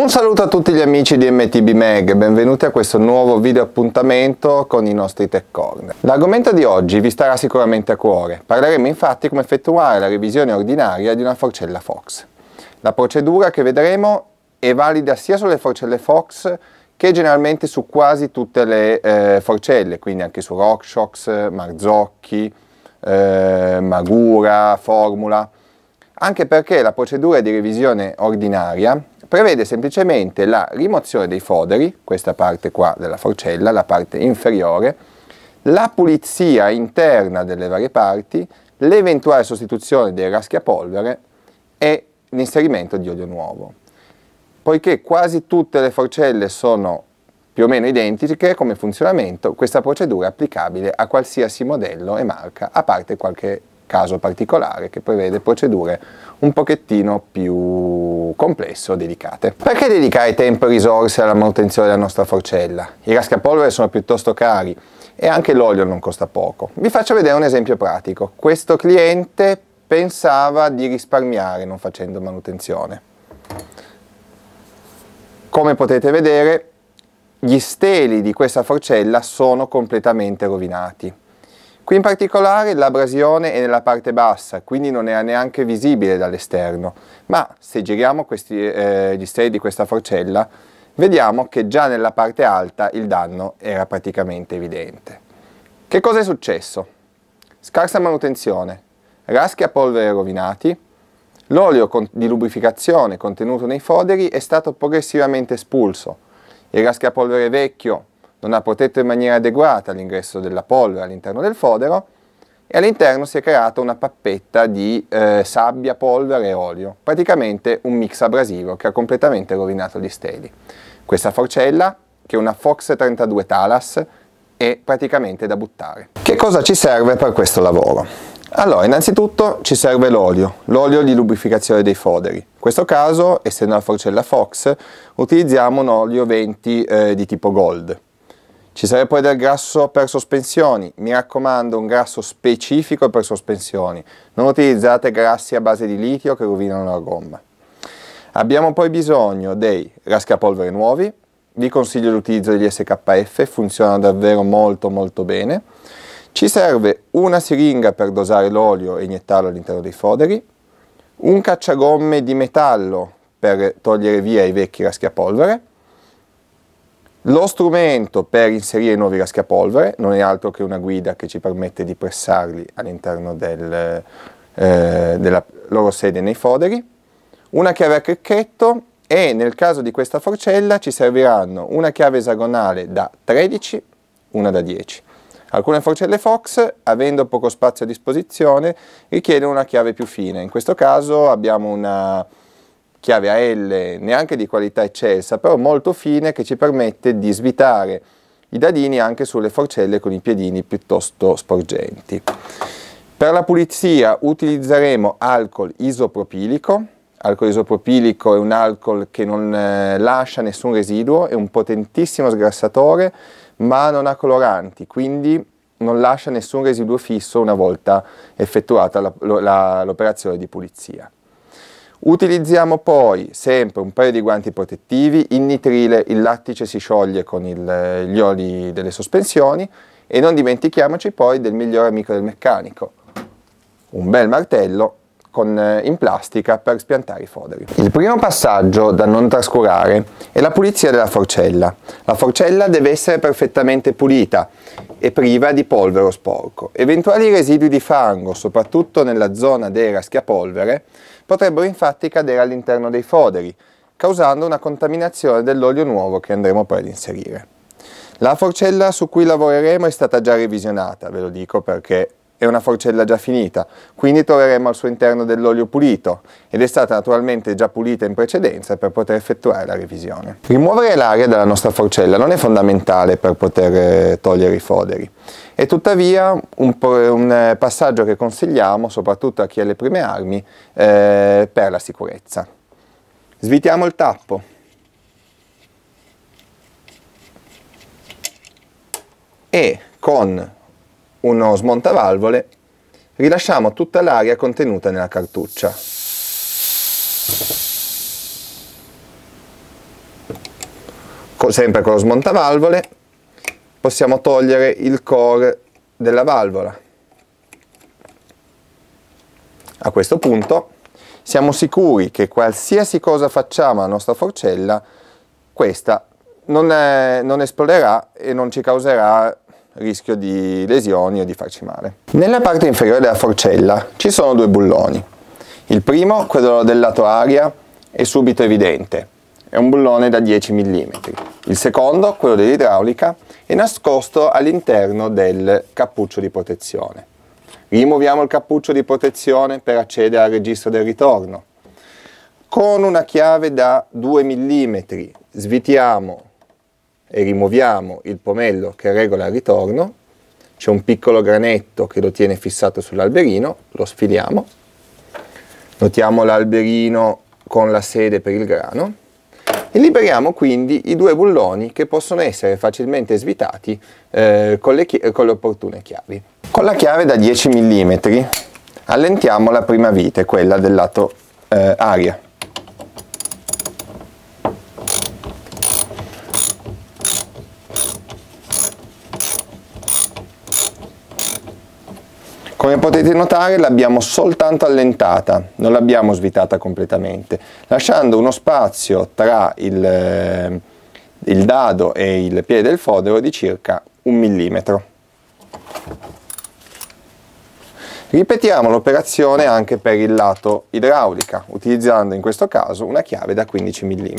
Un saluto a tutti gli amici di MTB Mag, benvenuti a questo nuovo video appuntamento con i nostri Tech Corner. L'argomento di oggi vi starà sicuramente a cuore, parleremo infatti come effettuare la revisione ordinaria di una forcella Fox. La procedura che vedremo è valida sia sulle forcelle Fox che generalmente su quasi tutte le eh, forcelle, quindi anche su RockShox, Marzocchi, eh, Magura, Formula, anche perché la procedura di revisione ordinaria prevede semplicemente la rimozione dei foderi, questa parte qua della forcella, la parte inferiore, la pulizia interna delle varie parti, l'eventuale sostituzione dei raschiapolvere e l'inserimento di olio nuovo. Poiché quasi tutte le forcelle sono più o meno identiche come funzionamento, questa procedura è applicabile a qualsiasi modello e marca, a parte qualche caso particolare che prevede procedure un pochettino più complesse o delicate. Perché dedicare tempo e risorse alla manutenzione della nostra forcella? I rascapolvere sono piuttosto cari e anche l'olio non costa poco. Vi faccio vedere un esempio pratico. Questo cliente pensava di risparmiare non facendo manutenzione. Come potete vedere gli steli di questa forcella sono completamente rovinati. Qui in particolare l'abrasione è nella parte bassa, quindi non è neanche visibile dall'esterno, ma se giriamo questi, eh, gli steli di questa forcella, vediamo che già nella parte alta il danno era praticamente evidente. Che cosa è successo? Scarsa manutenzione, raschi a polvere rovinati, l'olio di lubrificazione contenuto nei foderi è stato progressivamente espulso, il raschiapolvere vecchio non ha protetto in maniera adeguata l'ingresso della polvere all'interno del fodero e all'interno si è creata una pappetta di eh, sabbia, polvere e olio, praticamente un mix abrasivo che ha completamente rovinato gli steli. Questa forcella, che è una Fox 32 Talas, è praticamente da buttare. Che cosa ci serve per questo lavoro? Allora, innanzitutto ci serve l'olio, l'olio di lubrificazione dei foderi. In questo caso, essendo la forcella Fox, utilizziamo un olio 20 eh, di tipo Gold. Ci serve poi del grasso per sospensioni, mi raccomando un grasso specifico per sospensioni, non utilizzate grassi a base di litio che rovinano la gomma. Abbiamo poi bisogno dei rascapolvere nuovi, vi consiglio l'utilizzo degli SKF, funzionano davvero molto molto bene. Ci serve una siringa per dosare l'olio e iniettarlo all'interno dei foderi, un cacciagomme di metallo per togliere via i vecchi raschiapolvere, lo strumento per inserire i nuovi raschiapolvere, non è altro che una guida che ci permette di pressarli all'interno del, eh, della loro sede nei foderi, una chiave a cricchetto e nel caso di questa forcella ci serviranno una chiave esagonale da 13, una da 10. Alcune forcelle Fox, avendo poco spazio a disposizione, richiedono una chiave più fine. In questo caso abbiamo una chiave a L neanche di qualità eccelsa, però molto fine che ci permette di svitare i dadini anche sulle forcelle con i piedini piuttosto sporgenti. Per la pulizia utilizzeremo alcol isopropilico. Alcol isopropilico è un alcol che non eh, lascia nessun residuo, è un potentissimo sgrassatore ma non ha coloranti, quindi non lascia nessun residuo fisso una volta effettuata l'operazione di pulizia. Utilizziamo poi sempre un paio di guanti protettivi, in nitrile il lattice si scioglie con il, gli oli delle sospensioni e non dimentichiamoci poi del migliore amico del meccanico, un bel martello con, eh, in plastica per spiantare i foderi. Il primo passaggio da non trascurare è la pulizia della forcella. La forcella deve essere perfettamente pulita e priva di polvere o sporco. Eventuali residui di fango, soprattutto nella zona dei raschiapolvere, potrebbero infatti cadere all'interno dei foderi, causando una contaminazione dell'olio nuovo che andremo poi ad inserire. La forcella su cui lavoreremo è stata già revisionata, ve lo dico perché è una forcella già finita, quindi troveremo al suo interno dell'olio pulito ed è stata naturalmente già pulita in precedenza per poter effettuare la revisione. Rimuovere l'aria dalla nostra forcella non è fondamentale per poter eh, togliere i foderi, è tuttavia un, un passaggio che consigliamo soprattutto a chi ha le prime armi eh, per la sicurezza. Svitiamo il tappo. E con uno smontavalvole, rilasciamo tutta l'aria contenuta nella cartuccia. sempre con lo smontavalvole, possiamo togliere il core della valvola. A questo punto siamo sicuri che qualsiasi cosa facciamo alla nostra forcella, questa non, è, non esploderà e non ci causerà rischio di lesioni o di farci male. Nella parte inferiore della forcella ci sono due bulloni. Il primo, quello del lato aria, è subito evidente, è un bullone da 10 mm. Il secondo, quello dell'idraulica, è nascosto all'interno del cappuccio di protezione. Rimuoviamo il cappuccio di protezione per accedere al registro del ritorno. Con una chiave da 2 mm svitiamo e rimuoviamo il pomello che regola il ritorno, c'è un piccolo granetto che lo tiene fissato sull'alberino, lo sfiliamo, notiamo l'alberino con la sede per il grano e liberiamo quindi i due bulloni che possono essere facilmente svitati eh, con, le con le opportune chiavi. Con la chiave da 10 mm allentiamo la prima vite, quella del lato eh, aria. Come potete notare l'abbiamo soltanto allentata, non l'abbiamo svitata completamente, lasciando uno spazio tra il, eh, il dado e il piede del fodero di circa un millimetro. Ripetiamo l'operazione anche per il lato idraulica, utilizzando in questo caso una chiave da 15 mm.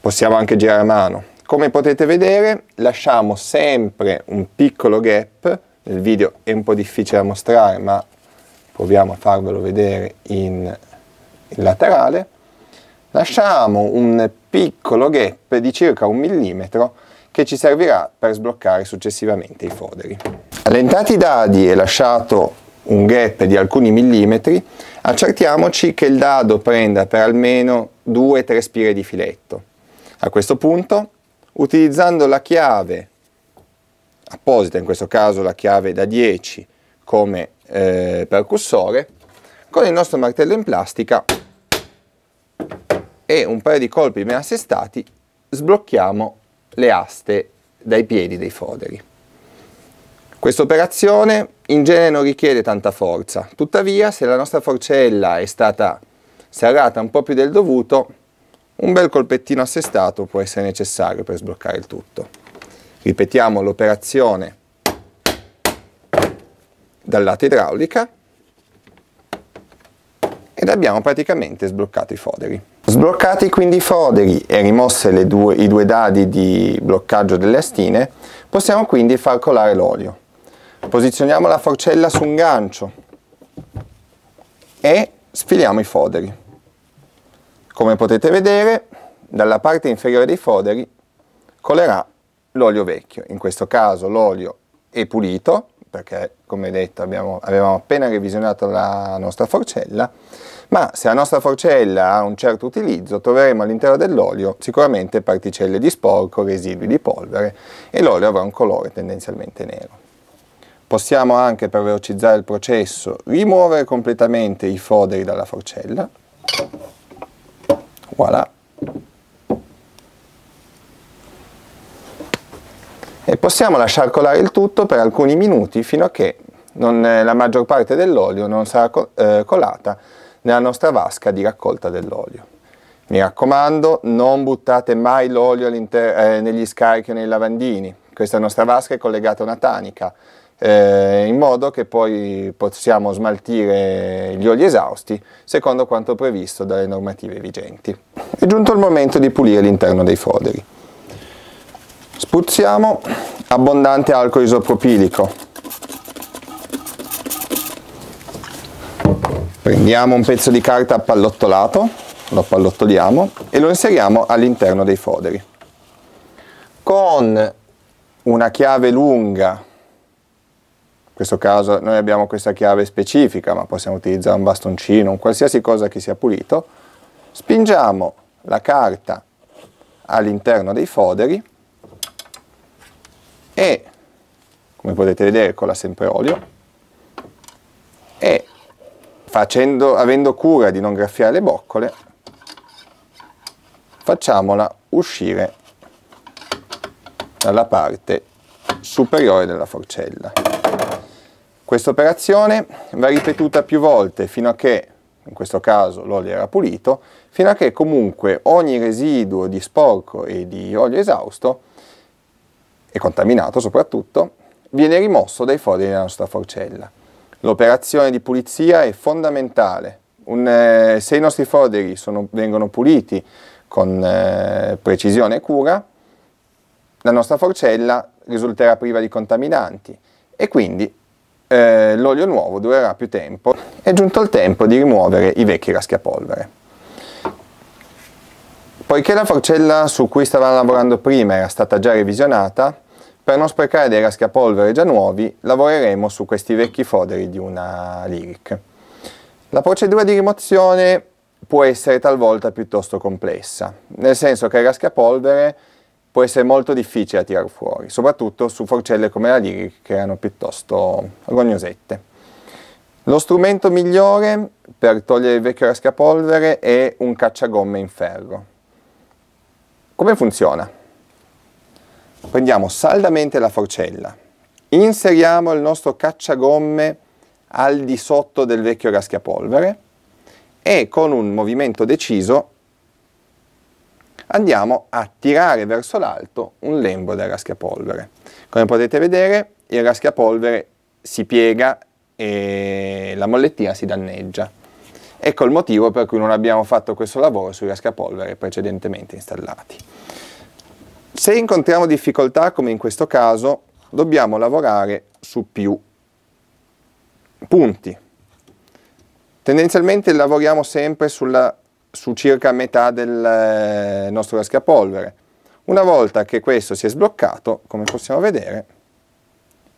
Possiamo anche girare a mano. Come potete vedere lasciamo sempre un piccolo gap, nel video è un po' difficile da mostrare ma proviamo a farvelo vedere in, in laterale, lasciamo un piccolo gap di circa un millimetro che ci servirà per sbloccare successivamente i foderi. Allentati i dadi e lasciato un gap di alcuni millimetri, accertiamoci che il dado prenda per almeno 2-3 spire di filetto. A questo punto utilizzando la chiave apposita, in questo caso la chiave da 10 come eh, percussore, con il nostro martello in plastica e un paio di colpi ben assestati sblocchiamo le aste dai piedi dei foderi. Questa operazione in genere non richiede tanta forza, tuttavia se la nostra forcella è stata serrata un po' più del dovuto un bel colpettino assestato può essere necessario per sbloccare il tutto. Ripetiamo l'operazione dal lato idraulica ed abbiamo praticamente sbloccato i foderi. Sbloccati quindi i foderi e rimosse due, i due dadi di bloccaggio delle astine, possiamo quindi far colare l'olio. Posizioniamo la forcella su un gancio e sfiliamo i foderi. Come potete vedere, dalla parte inferiore dei foderi colerà l'olio vecchio. In questo caso l'olio è pulito, perché come detto abbiamo, avevamo appena revisionato la nostra forcella, ma se la nostra forcella ha un certo utilizzo troveremo all'interno dell'olio sicuramente particelle di sporco, residui di polvere e l'olio avrà un colore tendenzialmente nero. Possiamo anche per velocizzare il processo rimuovere completamente i foderi dalla forcella voilà e possiamo lasciar colare il tutto per alcuni minuti fino a che non, la maggior parte dell'olio non sarà eh, colata nella nostra vasca di raccolta dell'olio. Mi raccomando, non buttate mai l'olio eh, negli scarichi o nei lavandini. Questa nostra vasca è collegata a una tanica, eh, in modo che poi possiamo smaltire gli oli esausti secondo quanto previsto dalle normative vigenti. È giunto il momento di pulire l'interno dei foderi. Spruzziamo abbondante alcol isopropilico. Prendiamo un pezzo di carta appallottolato, lo appallottoliamo e lo inseriamo all'interno dei foderi. Con una chiave lunga questo caso noi abbiamo questa chiave specifica, ma possiamo utilizzare un bastoncino, un qualsiasi cosa che sia pulito, spingiamo la carta all'interno dei foderi e, come potete vedere, cola sempre olio, e facendo, avendo cura di non graffiare le boccole, facciamola uscire dalla parte superiore della forcella. Questa operazione va ripetuta più volte fino a che, in questo caso l'olio era pulito, fino a che comunque ogni residuo di sporco e di olio esausto, e contaminato soprattutto, viene rimosso dai fori della nostra forcella. L'operazione di pulizia è fondamentale. Un, eh, se i nostri foderi sono, vengono puliti con eh, precisione e cura, la nostra forcella risulterà priva di contaminanti e quindi eh, l'olio nuovo durerà più tempo. È giunto il tempo di rimuovere i vecchi raschiapolvere. Poiché la forcella su cui stavamo lavorando prima era stata già revisionata, per non sprecare dei raschiapolvere già nuovi, lavoreremo su questi vecchi foderi di una Lyric. La procedura di rimozione può essere talvolta piuttosto complessa, nel senso che il raschiapolvere può essere molto difficile da tirare fuori, soprattutto su forcelle come la Lyric che erano piuttosto rognosette. Lo strumento migliore per togliere il vecchio raschiapolvere è un cacciagomme in ferro. Come funziona? Prendiamo saldamente la forcella, inseriamo il nostro cacciagomme al di sotto del vecchio raschiapolvere e con un movimento deciso andiamo a tirare verso l'alto un lembo del raschiapolvere. Come potete vedere il raschiapolvere si piega e la mollettina si danneggia. Ecco il motivo per cui non abbiamo fatto questo lavoro sui raschiapolvere precedentemente installati. Se incontriamo difficoltà, come in questo caso, dobbiamo lavorare su più punti. Tendenzialmente lavoriamo sempre sulla su circa metà del eh, nostro raschiapolvere. Una volta che questo si è sbloccato, come possiamo vedere,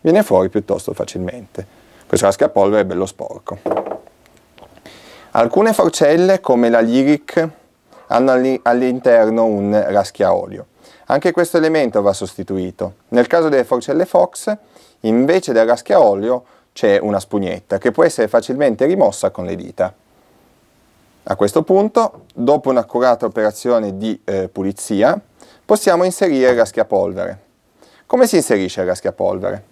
viene fuori piuttosto facilmente. Questo raschiapolvere è bello sporco. Alcune forcelle, come la Lyric, hanno all'interno un raschiaolio. Anche questo elemento va sostituito. Nel caso delle forcelle Fox, invece del raschiaolio c'è una spugnetta che può essere facilmente rimossa con le dita. A questo punto, dopo un'accurata operazione di eh, pulizia, possiamo inserire il raschiapolvere. Come si inserisce il raschiapolvere?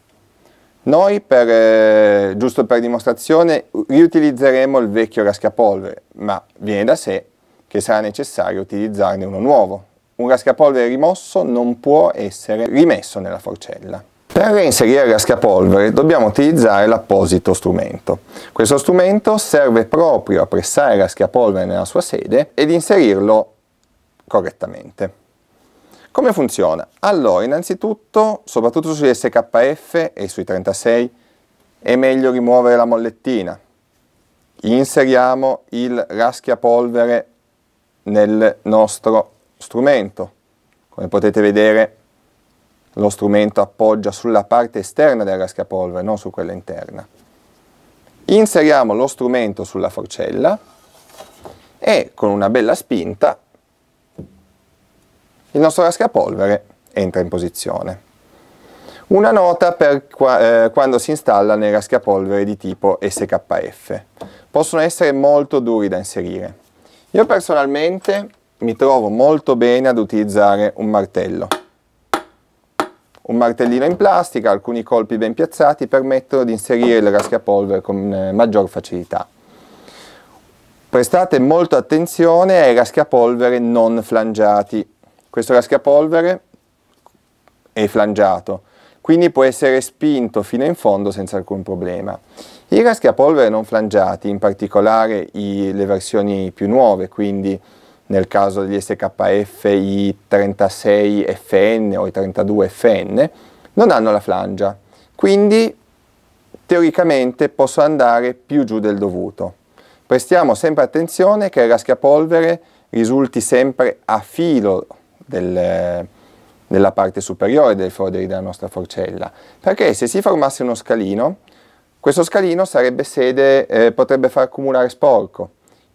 Noi, per, eh, giusto per dimostrazione, riutilizzeremo il vecchio raschiapolvere, ma viene da sé che sarà necessario utilizzarne uno nuovo. Un raschiapolvere rimosso non può essere rimesso nella forcella. Per reinserire il raschiapolvere dobbiamo utilizzare l'apposito strumento. Questo strumento serve proprio a pressare il raschiapolvere nella sua sede ed inserirlo correttamente. Come funziona? Allora, innanzitutto, soprattutto sugli SKF e sui 36, è meglio rimuovere la mollettina. Inseriamo il raschiapolvere nel nostro strumento. Come potete vedere lo strumento appoggia sulla parte esterna del raschiapolvere, non su quella interna. Inseriamo lo strumento sulla forcella e con una bella spinta il nostro raschiapolvere entra in posizione. Una nota per qua, eh, quando si installa nei raschiapolvere di tipo SKF. Possono essere molto duri da inserire. Io personalmente mi trovo molto bene ad utilizzare un martello un martellino in plastica, alcuni colpi ben piazzati permettono di inserire il raschiapolvere con eh, maggior facilità. Prestate molta attenzione ai raschiapolvere non flangiati. Questo raschiapolvere è flangiato, quindi può essere spinto fino in fondo senza alcun problema. I raschiapolvere non flangiati, in particolare i, le versioni più nuove, quindi nel caso degli SKF i 36 FN o i 32 FN, non hanno la flangia, quindi teoricamente possono andare più giù del dovuto. Prestiamo sempre attenzione che il raschiapolvere risulti sempre a filo del, della parte superiore del foderi della nostra forcella, perché se si formasse uno scalino, questo scalino sarebbe sede, eh, potrebbe far accumulare sporco,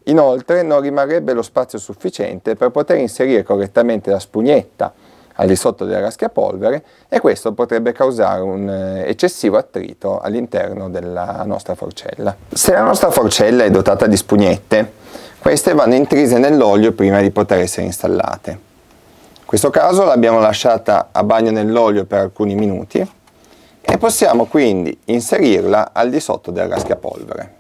Inoltre non rimarrebbe lo spazio sufficiente per poter inserire correttamente la spugnetta al di sotto del raschiapolvere e questo potrebbe causare un eh, eccessivo attrito all'interno della nostra forcella. Se la nostra forcella è dotata di spugnette, queste vanno intrise nell'olio prima di poter essere installate. In questo caso l'abbiamo lasciata a bagno nell'olio per alcuni minuti e possiamo quindi inserirla al di sotto del raschiapolvere.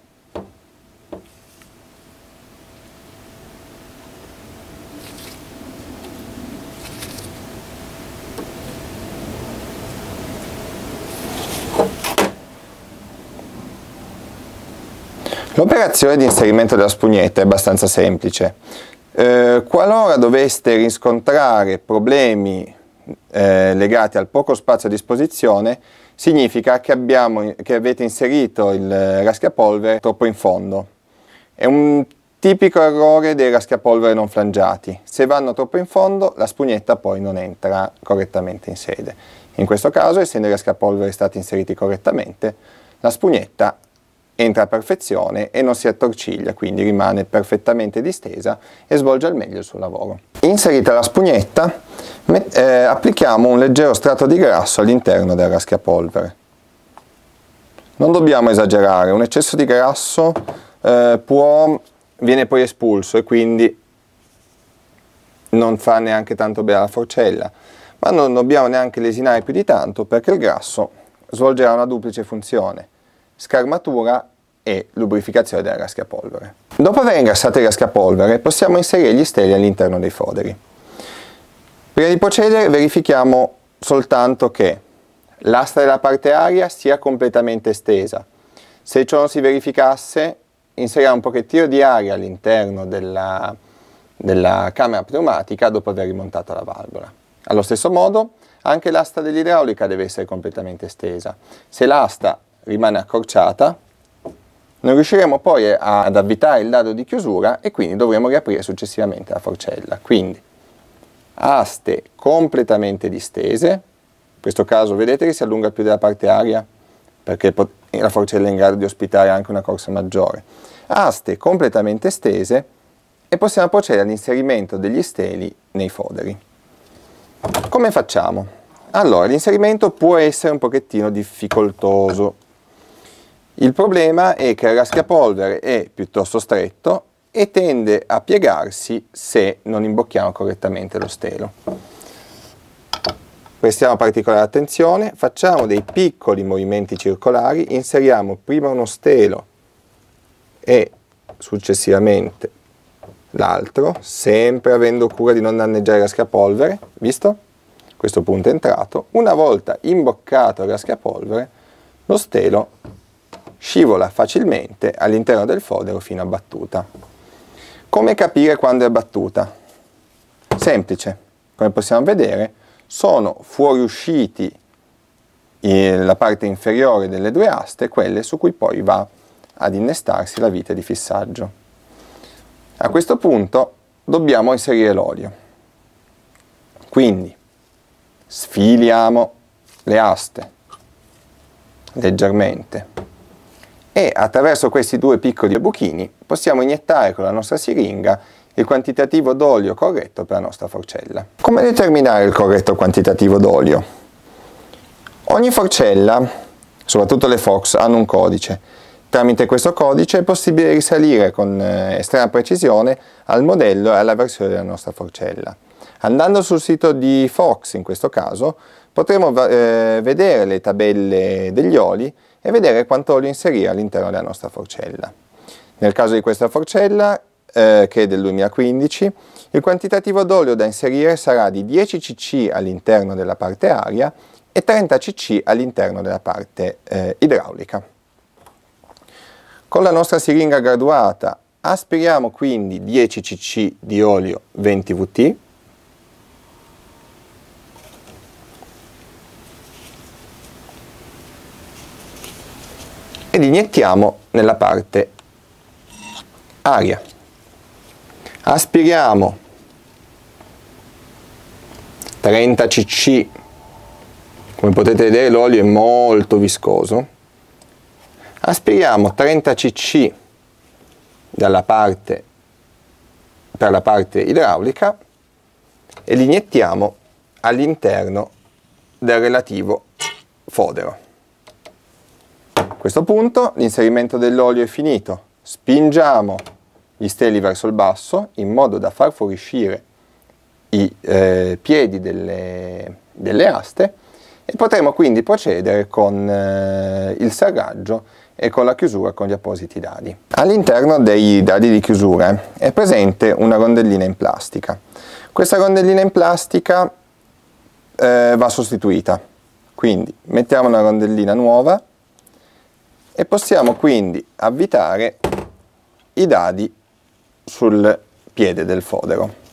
L'operazione di inserimento della spugnetta è abbastanza semplice. Eh, qualora doveste riscontrare problemi eh, legati al poco spazio a disposizione, significa che, abbiamo, che avete inserito il raschiapolvere troppo in fondo. È un tipico errore dei raschiapolvere non flangiati. Se vanno troppo in fondo, la spugnetta poi non entra correttamente in sede. In questo caso, essendo i raschiapolvere stati inseriti correttamente, la spugnetta entra a perfezione e non si attorciglia, quindi rimane perfettamente distesa e svolge al meglio il suo lavoro. Inserita la spugnetta, eh, applichiamo un leggero strato di grasso all'interno del raschiapolvere. Non dobbiamo esagerare, un eccesso di grasso eh, può, viene poi espulso e quindi non fa neanche tanto bene alla forcella, ma non dobbiamo neanche lesinare più di tanto perché il grasso svolgerà una duplice funzione scarmatura e lubrificazione del raschiapolvere. Dopo aver ingrassato il raschiapolvere possiamo inserire gli steli all'interno dei foderi. Prima di procedere verifichiamo soltanto che l'asta della parte aria sia completamente estesa. Se ciò non si verificasse inseriamo un pochettino di aria all'interno della, della camera pneumatica dopo aver rimontato la valvola. Allo stesso modo anche l'asta dell'idraulica deve essere completamente estesa. Se l'asta rimane accorciata, non riusciremo poi ad avvitare il dado di chiusura e quindi dovremo riaprire successivamente la forcella. Quindi aste completamente distese, in questo caso vedete che si allunga più della parte aria perché la forcella è in grado di ospitare anche una corsa maggiore. Aste completamente stese e possiamo procedere all'inserimento degli steli nei foderi. Come facciamo? Allora, l'inserimento può essere un pochettino difficoltoso il problema è che il raschiapolvere è piuttosto stretto e tende a piegarsi se non imbocchiamo correttamente lo stelo. Prestiamo particolare attenzione, facciamo dei piccoli movimenti circolari, inseriamo prima uno stelo e successivamente l'altro, sempre avendo cura di non danneggiare il raschiapolvere, visto? Questo punto è entrato. Una volta imboccato il raschiapolvere, lo stelo scivola facilmente all'interno del fodero fino a battuta. Come capire quando è battuta? Semplice, come possiamo vedere sono fuoriusciti la parte inferiore delle due aste, quelle su cui poi va ad innestarsi la vite di fissaggio. A questo punto dobbiamo inserire l'olio. Quindi sfiliamo le aste leggermente e attraverso questi due piccoli buchini possiamo iniettare con la nostra siringa il quantitativo d'olio corretto per la nostra forcella. Come determinare il corretto quantitativo d'olio? Ogni forcella, soprattutto le Fox, hanno un codice. Tramite questo codice è possibile risalire con eh, estrema precisione al modello e alla versione della nostra forcella. Andando sul sito di Fox, in questo caso, potremo eh, vedere le tabelle degli oli e vedere quanto olio inserire all'interno della nostra forcella. Nel caso di questa forcella, eh, che è del 2015, il quantitativo d'olio da inserire sarà di 10 cc all'interno della parte aria e 30 cc all'interno della parte eh, idraulica. Con la nostra siringa graduata aspiriamo quindi 10 cc di olio 20 VT ed iniettiamo nella parte aria. Aspiriamo 30 cc, come potete vedere l'olio è molto viscoso, aspiriamo 30 cc dalla parte, per la parte idraulica e li iniettiamo all'interno del relativo fodero. Questo punto l'inserimento dell'olio è finito, spingiamo gli steli verso il basso in modo da far fuoriuscire i eh, piedi delle, delle, aste e potremo quindi procedere con eh, il serraggio e con la chiusura con gli appositi dadi. All'interno dei dadi di chiusura è presente una rondellina in plastica. Questa rondellina in plastica eh, va sostituita, quindi mettiamo una rondellina nuova e possiamo quindi avvitare i dadi sul piede del fodero.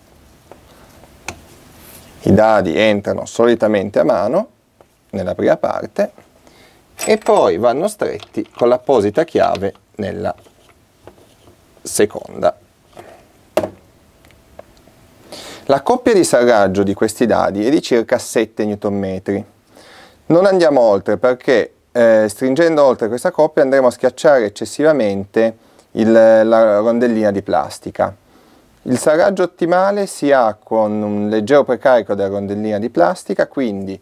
I dadi entrano solitamente a mano nella prima parte e poi vanno stretti con l'apposita chiave nella seconda. La coppia di serraggio di questi dadi è di circa 7 Nm. Non andiamo oltre perché eh, stringendo oltre questa coppia andremo a schiacciare eccessivamente il, la rondellina di plastica. Il serraggio ottimale si ha con un leggero precarico della rondellina di plastica, quindi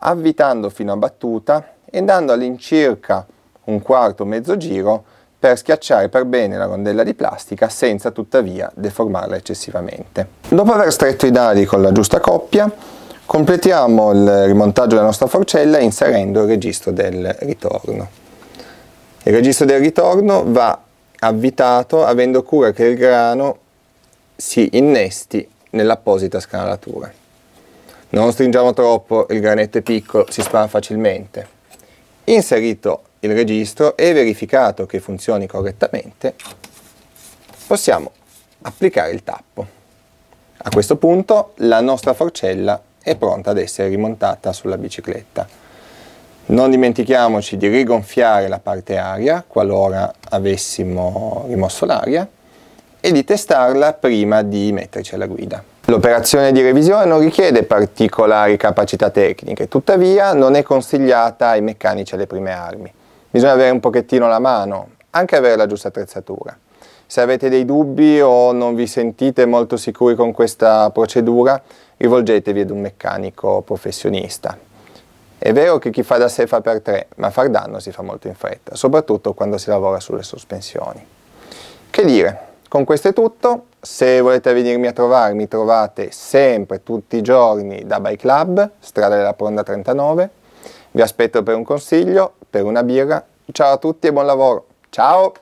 avvitando fino a battuta e andando all'incirca un quarto mezzo giro per schiacciare per bene la rondella di plastica senza tuttavia deformarla eccessivamente. Dopo aver stretto i dadi con la giusta coppia, completiamo il rimontaggio della nostra forcella inserendo il registro del ritorno. Il registro del ritorno va avvitato avendo cura che il grano si innesti nell'apposita scanalatura. Non stringiamo troppo, il granetto è piccolo, si spara facilmente. Inserito il registro e verificato che funzioni correttamente, possiamo applicare il tappo. A questo punto la nostra forcella è pronta ad essere rimontata sulla bicicletta. Non dimentichiamoci di rigonfiare la parte aria qualora avessimo rimosso l'aria e di testarla prima di metterci alla guida. L'operazione di revisione non richiede particolari capacità tecniche, tuttavia non è consigliata ai meccanici alle prime armi. Bisogna avere un pochettino la mano, anche avere la giusta attrezzatura. Se avete dei dubbi o non vi sentite molto sicuri con questa procedura, rivolgetevi ad un meccanico professionista. È vero che chi fa da sé fa per tre, ma far danno si fa molto in fretta, soprattutto quando si lavora sulle sospensioni. Che dire? Con questo è tutto, se volete venirmi a trovare mi trovate sempre tutti i giorni da Bike Club, strada della Pronda 39, vi aspetto per un consiglio, per una birra, ciao a tutti e buon lavoro, ciao!